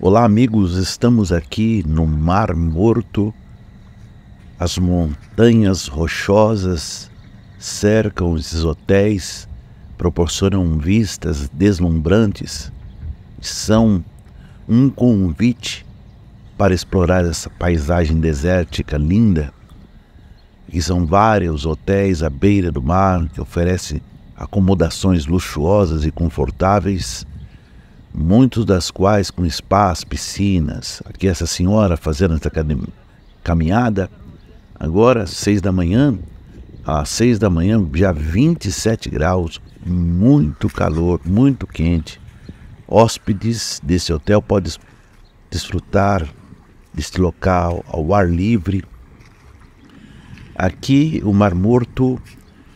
Olá, amigos, estamos aqui no Mar Morto. As montanhas rochosas cercam esses hotéis, proporcionam vistas deslumbrantes, são um convite para explorar essa paisagem desértica linda. E são vários hotéis à beira do mar que oferecem acomodações luxuosas e confortáveis muitos das quais com spas, piscinas. Aqui essa senhora fazendo essa caminhada, agora seis da manhã, às seis da manhã já 27 graus, muito calor, muito quente. Hóspedes desse hotel podem desfrutar deste local ao ar livre. Aqui o Mar Morto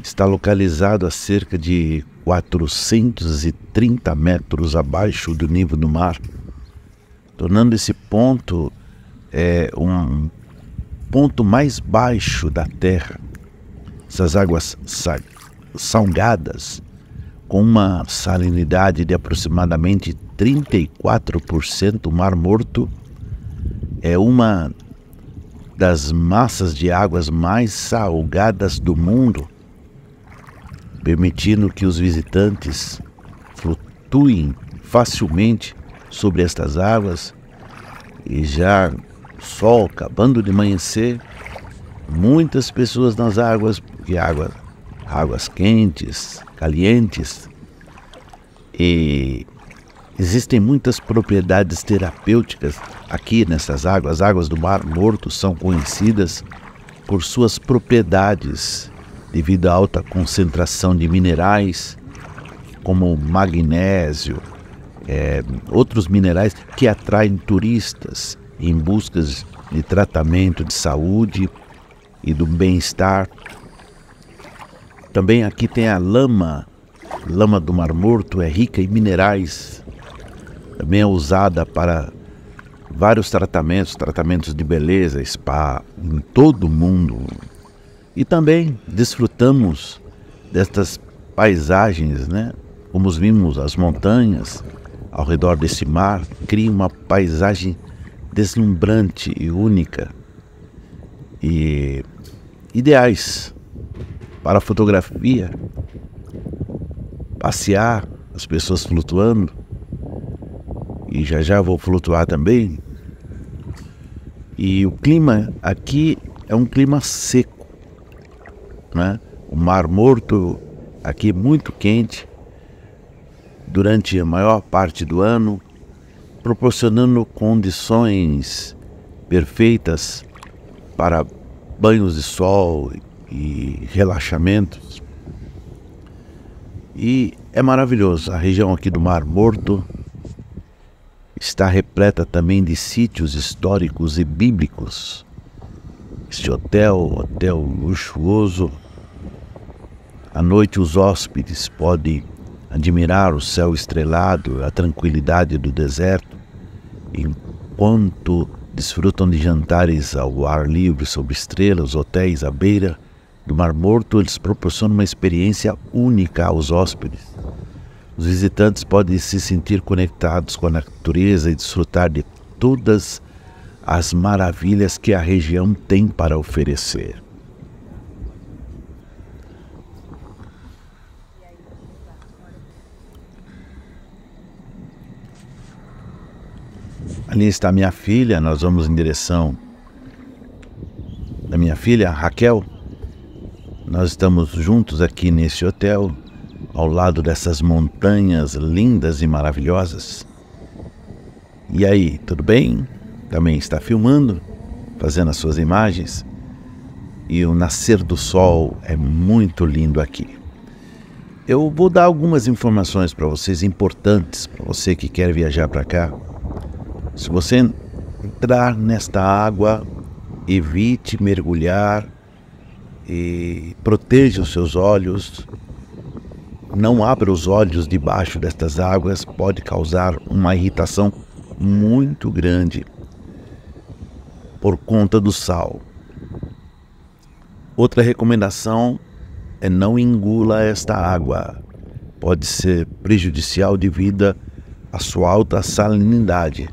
está localizado a cerca de 430 metros abaixo do nível do mar, tornando esse ponto é, um ponto mais baixo da Terra. Essas águas salgadas, com uma salinidade de aproximadamente 34%, o Mar Morto é uma das massas de águas mais salgadas do mundo permitindo que os visitantes flutuem facilmente sobre estas águas e já sol acabando de amanhecer, muitas pessoas nas águas, porque águas, águas quentes, calientes, e existem muitas propriedades terapêuticas aqui nessas águas. As águas do Mar Morto são conhecidas por suas propriedades devido à alta concentração de minerais como magnésio, é, outros minerais que atraem turistas em busca de tratamento de saúde e do bem-estar. Também aqui tem a lama, lama do Mar Morto é rica em minerais, também é usada para vários tratamentos, tratamentos de beleza, spa em todo o mundo, e também desfrutamos destas paisagens, né? Como vimos as montanhas ao redor desse mar, cria uma paisagem deslumbrante e única e ideais para fotografia, passear, as pessoas flutuando e já já vou flutuar também. E o clima aqui é um clima seco né? O Mar Morto aqui muito quente durante a maior parte do ano, proporcionando condições perfeitas para banhos de sol e relaxamentos. E é maravilhoso. A região aqui do Mar Morto está repleta também de sítios históricos e bíblicos este hotel, hotel luxuoso. À noite os hóspedes podem admirar o céu estrelado, a tranquilidade do deserto, enquanto desfrutam de jantares ao ar livre sobre estrelas, hotéis à beira do Mar Morto, eles proporcionam uma experiência única aos hóspedes. Os visitantes podem se sentir conectados com a natureza e desfrutar de todas as maravilhas que a região tem para oferecer. Ali está minha filha, nós vamos em direção da minha filha, Raquel. Nós estamos juntos aqui nesse hotel, ao lado dessas montanhas lindas e maravilhosas. E aí, tudo bem? Também está filmando, fazendo as suas imagens. E o nascer do sol é muito lindo aqui. Eu vou dar algumas informações para vocês importantes, para você que quer viajar para cá. Se você entrar nesta água, evite mergulhar e proteja os seus olhos. Não abra os olhos debaixo destas águas, pode causar uma irritação muito grande por conta do sal. Outra recomendação é não engula esta água. Pode ser prejudicial devido à sua alta salinidade.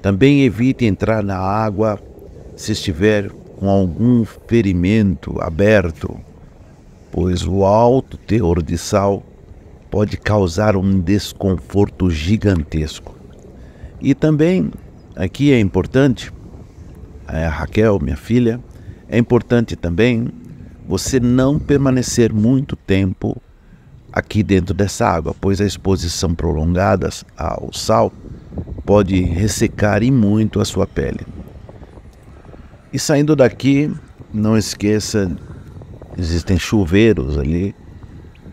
Também evite entrar na água se estiver com algum ferimento aberto, pois o alto teor de sal pode causar um desconforto gigantesco. E também, aqui é importante, a Raquel, minha filha, é importante também você não permanecer muito tempo aqui dentro dessa água, pois a exposição prolongada ao sal pode ressecar e muito a sua pele. E saindo daqui, não esqueça, existem chuveiros ali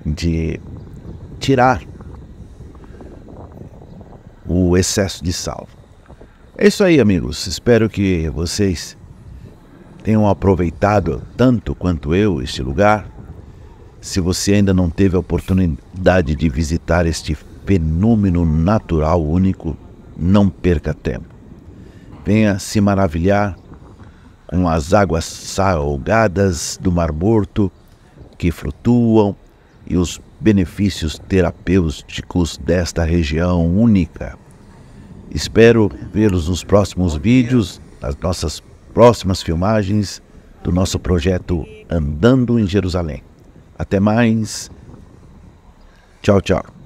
de tirar o excesso de sal. É isso aí, amigos. Espero que vocês tenham aproveitado tanto quanto eu este lugar. Se você ainda não teve a oportunidade de visitar este fenômeno natural único, não perca tempo. Venha se maravilhar com as águas salgadas do Mar Morto que flutuam e os benefícios terapêuticos desta região única. Espero vê-los nos próximos vídeos, nas nossas próximas filmagens do nosso projeto Andando em Jerusalém. Até mais. Tchau, tchau.